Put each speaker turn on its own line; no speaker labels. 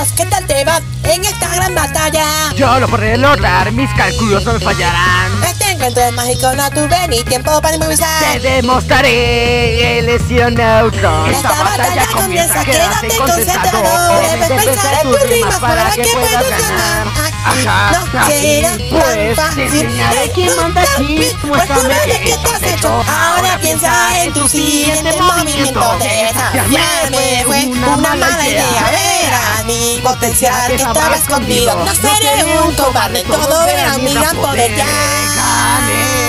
Veamos qué tal te va en esta gran batalla.
Yo lo podré lograr, mis cálculos no me fallarán.
Este encuentro es mágico, no tuve ni tiempo para improvisar.
Te demostraré el lesión neutro.
Esta batalla comienza, quédate concentrado. Debes pensar en tus rimas para que puedas ganar. Aquí no será
Pues
tan
te
fácil.
enseñaré quién manda aquí. Muéstrame que
te has hecho. Ahora piensa en tu siguiente movimiento. Desafiarme mi potencial que estaba escondido. No seré un cobarde, todo verá mi gran poder ya.